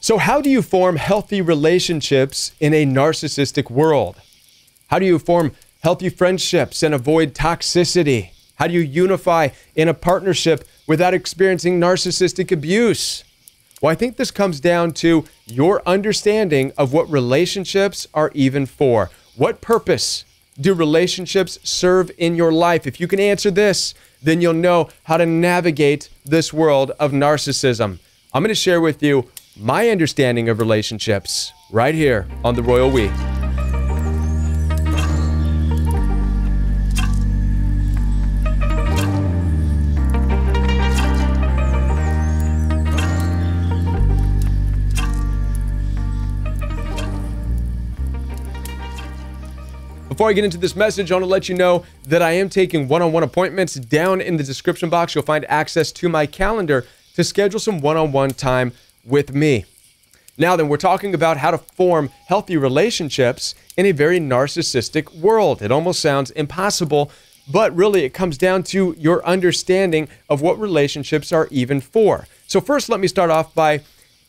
So, how do you form healthy relationships in a narcissistic world? How do you form healthy friendships and avoid toxicity? How do you unify in a partnership without experiencing narcissistic abuse? Well, I think this comes down to your understanding of what relationships are even for. What purpose do relationships serve in your life? If you can answer this, then you'll know how to navigate this world of narcissism. I'm going to share with you my understanding of relationships right here on The Royal We. Before I get into this message, I want to let you know that I am taking one on one appointments. Down in the description box, you'll find access to my calendar to schedule some one on one time with me. Now, then, we're talking about how to form healthy relationships in a very narcissistic world. It almost sounds impossible, but really it comes down to your understanding of what relationships are even for. So, first, let me start off by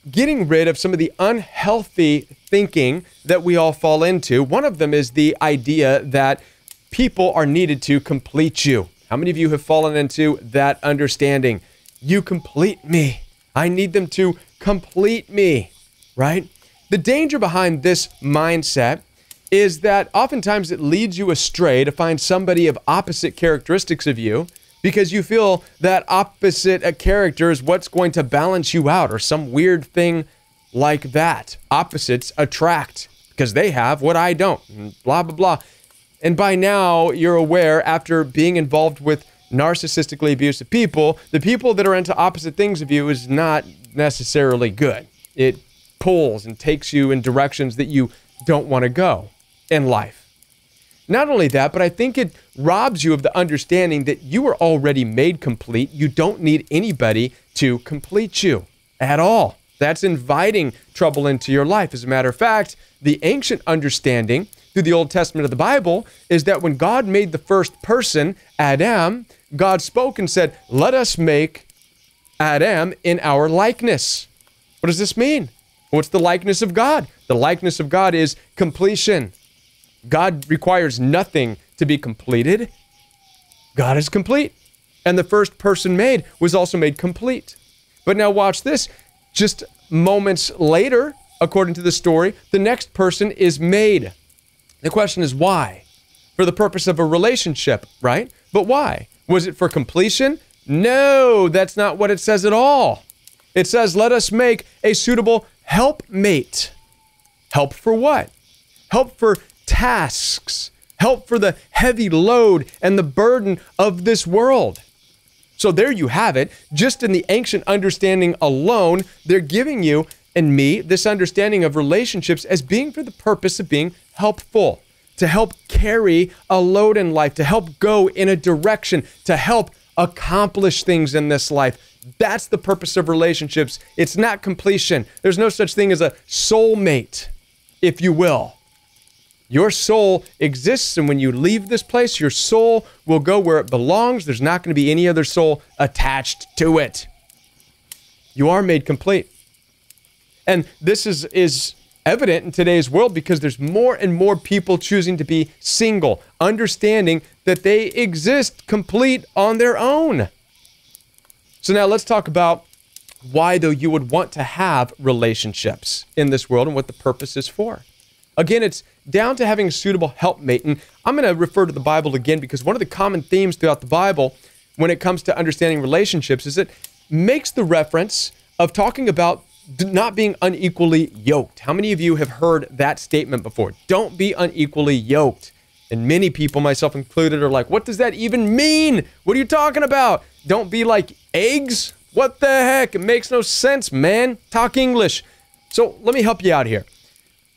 getting rid of some of the unhealthy thinking that we all fall into. One of them is the idea that people are needed to complete you. How many of you have fallen into that understanding? You complete me. I need them to complete me, right? The danger behind this mindset is that oftentimes it leads you astray to find somebody of opposite characteristics of you because you feel that opposite a character is what's going to balance you out or some weird thing like that. Opposites attract because they have what I don't, blah, blah, blah. And by now, you're aware after being involved with narcissistically abusive people, the people that are into opposite things of you is not necessarily good. It pulls and takes you in directions that you don't want to go in life. Not only that, but I think it robs you of the understanding that you are already made complete. You don't need anybody to complete you at all. That's inviting trouble into your life. As a matter of fact, the ancient understanding through the Old Testament of the Bible is that when God made the first person, Adam, God spoke and said, Let us make Adam in our likeness. What does this mean? What's the likeness of God? The likeness of God is completion. God requires nothing to be completed. God is complete. And the first person made was also made complete. But now watch this. Just moments later, according to the story, the next person is made. The question is why? For the purpose of a relationship, right? But why? Was it for completion? No, that's not what it says at all. It says, let us make a suitable helpmate. Help for what? Help for tasks, help for the heavy load and the burden of this world. So there you have it. Just in the ancient understanding alone, they're giving you and me this understanding of relationships as being for the purpose of being helpful, to help carry a load in life, to help go in a direction, to help accomplish things in this life. That's the purpose of relationships. It's not completion. There's no such thing as a soulmate, if you will. Your soul exists, and when you leave this place, your soul will go where it belongs. There's not going to be any other soul attached to it. You are made complete. And this is, is evident in today's world because there's more and more people choosing to be single, understanding that they exist complete on their own. So now let's talk about why, though, you would want to have relationships in this world and what the purpose is for. Again, it's down to having a suitable helpmate. And I'm going to refer to the Bible again because one of the common themes throughout the Bible when it comes to understanding relationships is it makes the reference of talking about not being unequally yoked. How many of you have heard that statement before? Don't be unequally yoked. And many people, myself included, are like, what does that even mean? What are you talking about? Don't be like eggs? What the heck? It makes no sense, man. Talk English. So let me help you out here.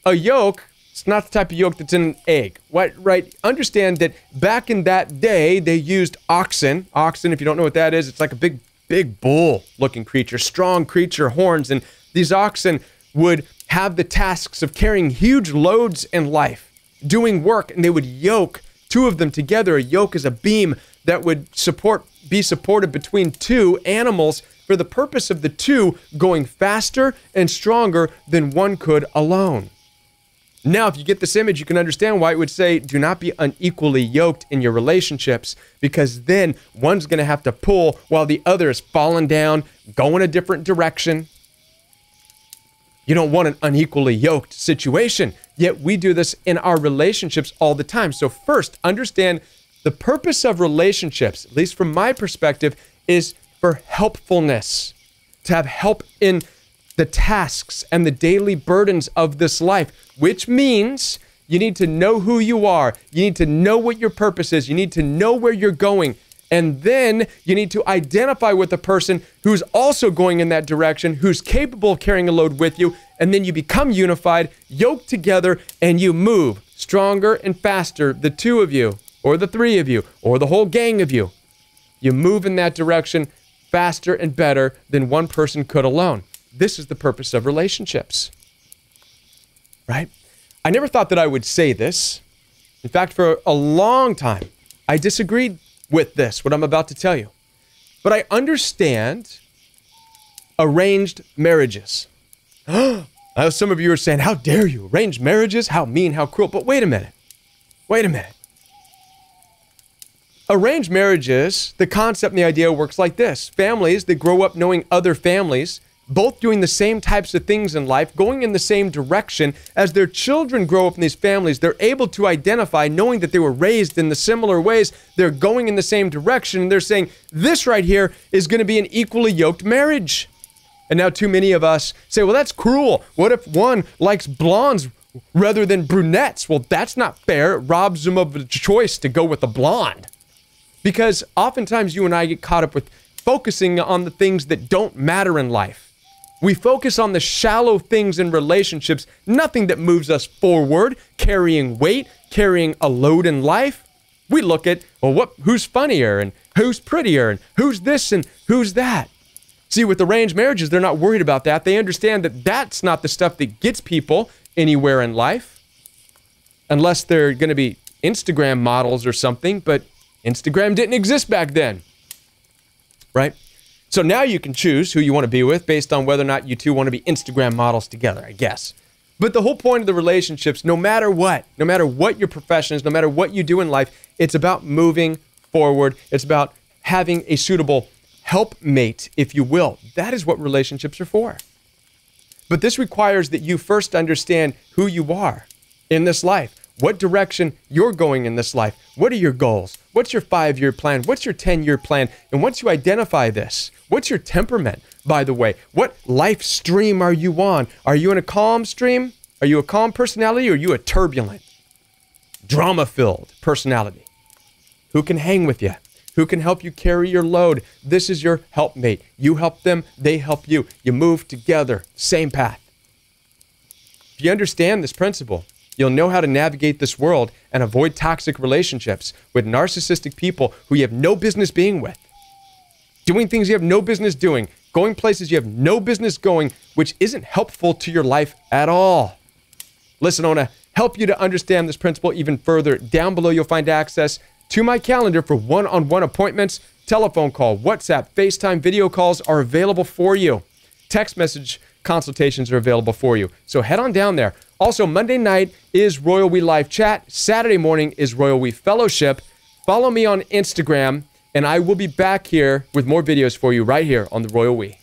A yoke it's not the type of yolk that's in an egg. What, right? Understand that back in that day, they used oxen. Oxen, if you don't know what that is, it's like a big, big bull looking creature, strong creature, horns. And these oxen would have the tasks of carrying huge loads in life, doing work, and they would yoke two of them together. A yoke is a beam that would support, be supported between two animals for the purpose of the two going faster and stronger than one could alone. Now, if you get this image, you can understand why it would say do not be unequally yoked in your relationships, because then one's going to have to pull while the other is falling down, going a different direction. You don't want an unequally yoked situation. Yet we do this in our relationships all the time. So, first, understand the purpose of relationships, at least from my perspective, is for helpfulness, to have help in the tasks and the daily burdens of this life, which means you need to know who you are. You need to know what your purpose is. You need to know where you're going. And then you need to identify with a person who's also going in that direction, who's capable of carrying a load with you. And then you become unified, yoked together, and you move stronger and faster, the two of you, or the three of you, or the whole gang of you. You move in that direction faster and better than one person could alone. This is the purpose of relationships. Right? I never thought that I would say this. In fact, for a long time, I disagreed with this, what I'm about to tell you. But I understand arranged marriages. I know some of you are saying, How dare you? Arranged marriages? How mean, how cruel. But wait a minute. Wait a minute. Arranged marriages, the concept and the idea works like this families that grow up knowing other families both doing the same types of things in life, going in the same direction. As their children grow up in these families, they're able to identify, knowing that they were raised in the similar ways, they're going in the same direction, and they're saying, This right here is going to be an equally yoked marriage. And now, too many of us say, Well, that's cruel. What if one likes blondes rather than brunettes? Well, that's not fair. It robs them of a choice to go with a blonde. Because oftentimes you and I get caught up with focusing on the things that don't matter in life we focus on the shallow things in relationships, nothing that moves us forward, carrying weight, carrying a load in life. We look at, well, what who's funnier and who's prettier and who's this and who's that. See, with arranged marriages, they're not worried about that. They understand that that's not the stuff that gets people anywhere in life, unless they're going to be Instagram models or something, but Instagram didn't exist back then, right? So now you can choose who you want to be with based on whether or not you two want to be Instagram models together, I guess. But the whole point of the relationships, no matter what, no matter what your profession is, no matter what you do in life, it's about moving forward. It's about having a suitable helpmate, if you will. That is what relationships are for. But this requires that you first understand who you are in this life what direction you're going in this life. What are your goals? What's your five year plan? What's your 10 year plan? And once you identify this, what's your temperament, by the way? What life stream are you on? Are you in a calm stream? Are you a calm personality or are you a turbulent, drama filled personality? Who can hang with you? Who can help you carry your load? This is your helpmate. You help them, they help you. You move together, same path. If you understand this principle, You'll know how to navigate this world and avoid toxic relationships with narcissistic people who you have no business being with. Doing things you have no business doing, going places you have no business going, which isn't helpful to your life at all. Listen, I want to help you to understand this principle even further. Down below, you'll find access to my calendar for one on one appointments. Telephone call, WhatsApp, FaceTime video calls are available for you. Text message consultations are available for you. So head on down there. Also, Monday night is Royal We Live Chat. Saturday morning is Royal We Fellowship. Follow me on Instagram, and I will be back here with more videos for you right here on the Royal We.